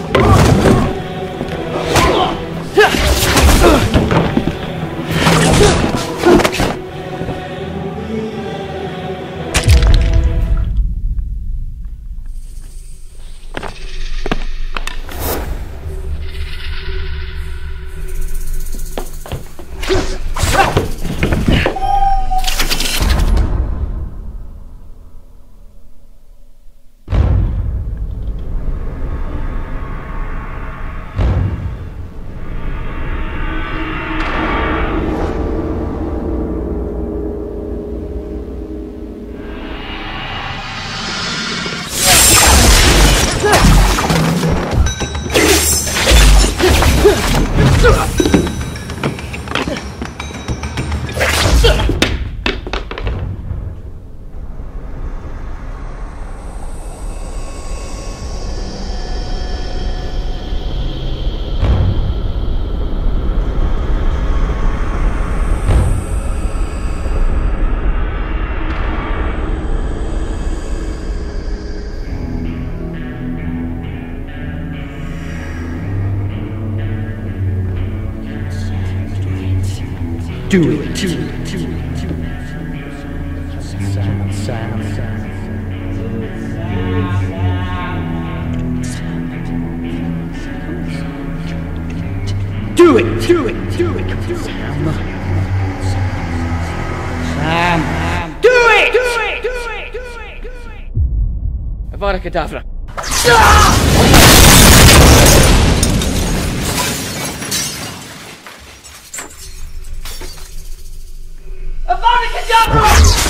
Oh! っ Do it. Do it. Do Sam, Sam, Sam. Do it. Do it. Do it. Do it. Sam. Sam. Do it. Do it. Do it. Do it. Do it. Avada Kedavra. Avada ah! Stop!